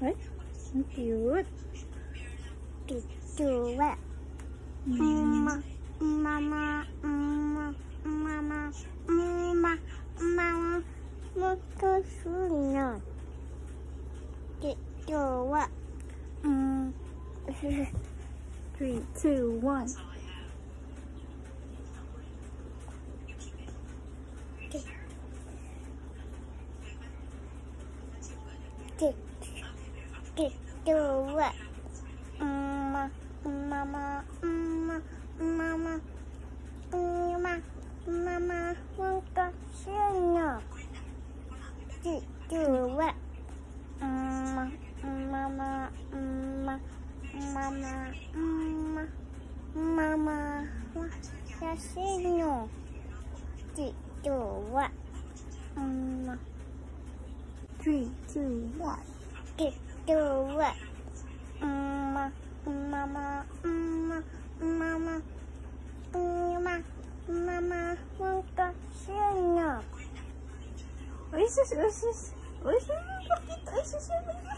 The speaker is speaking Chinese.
Đấy, nó cute. Cute quá. Mama, mama, mama, mama, mama, mama, moto suno. Cute quá. Three, two, one. Okay. Kedua. Mama, 就问，嗯妈，妈妈，嗯妈，妈妈，嗯妈，妈妈，那个是呢？为什么？为什么？为什么？为什么？